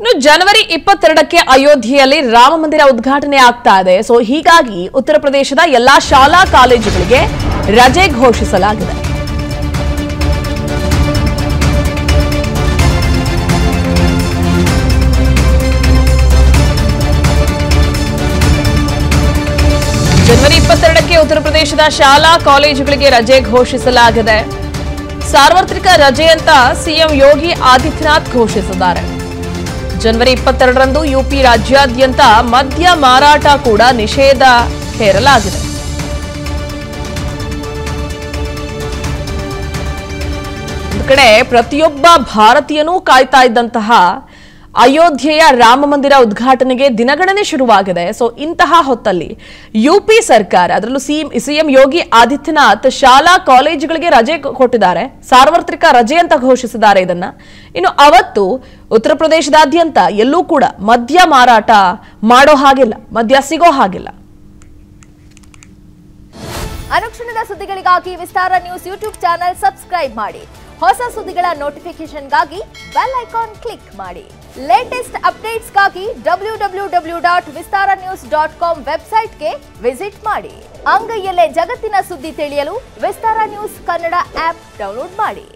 ಇನ್ನು ಜನವರಿ ಇಪ್ಪತ್ತೆರಡಕ್ಕೆ ಅಯೋಧ್ಯೆಯಲ್ಲಿ ರಾಮ ಮಂದಿರ ಉದ್ಘಾಟನೆ ಆಗ್ತಾ ಇದೆ. ಸೊ ಹೀಗಾಗಿ ಉತ್ತರ ಪ್ರದೇಶದ ಎಲ್ಲಾ ಶಾಲಾ ಕಾಲೇಜುಗಳಿಗೆ ರಜೆ ಘೋಷಿಸಲಾಗಿದೆ. ಜನವರಿ ಇಪ್ಪತ್ತೆರಡಕ್ಕೆ ಉತ್ತರ ಪ್ರದೇಶದ ಶಾಲಾ ಕಾಲೇಜುಗಳಿಗೆ ರಜೆ ಘೋಷಿಸಲಾಗಿದೆ. ಸಾರ್ವತ್ರಿಕ ರಜೆ ಅಂತ ಸಿಎಂ ಯೋಗಿ ಆದಿತ್ಯನಾಥ್ ಘೋಷಿಸಿದ್ದಾರೆ. ಜನವರಿ ಇಪ್ಪತ್ತೆರಡರಂದು ಯುಪಿ ರಾಜ್ಯಾದ್ಯಂತ ಮದ್ಯ ಮಾರಾಟ ಕೂಡ ನಿಷೇಧ ಹೇರಲಾಗಿದೆ. ಕಡೆ ಪ್ರತಿಯೊಬ್ಬ ಭಾರತೀಯನೂ ಕಾಯ್ತಾ ಇದ್ದಂತಹ ಅಯೋಧ್ಯೆಯ ರಾಮ ಮಂದಿರ ಉದ್ಘಾಟನೆಗೆ ದಿನಗಣನೆ ಶುರುವಾಗಿದೆ. ಸೊ, ಇಂತಹ ಹೊತ್ತಲ್ಲಿ ಯುಪಿ ಸರ್ಕಾರ, ಅದರಲ್ಲೂ ಸಿಎಂ ಯೋಗಿ ಆದಿತ್ಯನಾಥ್ ಶಾಲಾ ಕಾಲೇಜುಗಳಿಗೆ ರಜೆ ಕೊಟ್ಟಿದ್ದಾರೆ. ಸಾರ್ವತ್ರಿಕ ರಜೆ ಅಂತ ಘೋಷಿಸಿದ್ದಾರೆ ಇದನ್ನ. ಇನ್ನು ಅವತ್ತು ಉತ್ತರ ಪ್ರದೇಶದಾದ್ಯಂತ ಎಲ್ಲೂ ಕೂಡ ಮದ್ಯ ಮಾರಾಟ ಮಾಡೋ ಹಾಗಿಲ್ಲ, ಮದ್ಯ ಸಿಗೋ ಹಾಗಿಲ್ಲ. ಅನುಕ್ಷಣದ ಸುದ್ದಿಗಳಿಗಾಗಿ Vistara news YouTube channel subscribe ಮಾಡಿ. ಹೊಸ ಸುದ್ದಿಗಳ ನೋಟಿಫಿಕೇಶನ್ಗಾಗಿ ಬೆಲ್ ಐಕಾನ್ ಕ್ಲಿಕ್ ಮಾಡಿ. Latest ಅಪ್ಡೇಟ್ಸ್ಗಾಗಿ W W W dot Vistara news dot com ವೆಬ್ಸೈಟ್ಗೆ ವಿಸಿಟ್ ಮಾಡಿ. ಅಂಗೈಯಲ್ಲೇ ಜಗತ್ತಿನ ಸುದ್ದಿ ತಿಳಿಯಲು Vistara news Kannada app download ಮಾಡಿ.